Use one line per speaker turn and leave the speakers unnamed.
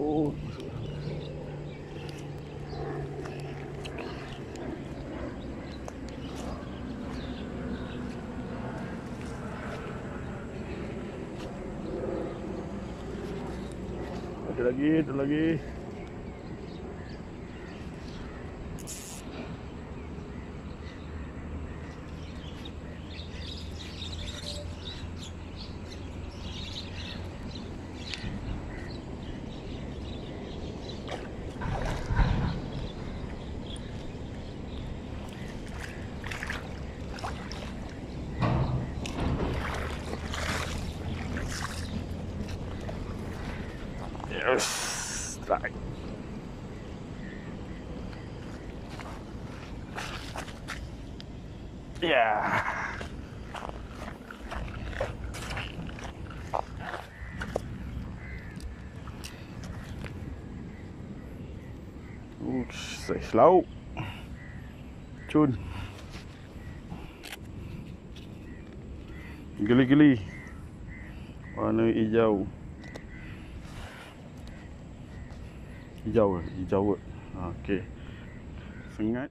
Ada lagi, ada lagi. Strike. Yeah. Ups, saya selau. Cun. Geli-geli. Warna hijau. hijau eh? hijau ke? Ah, okay. sengat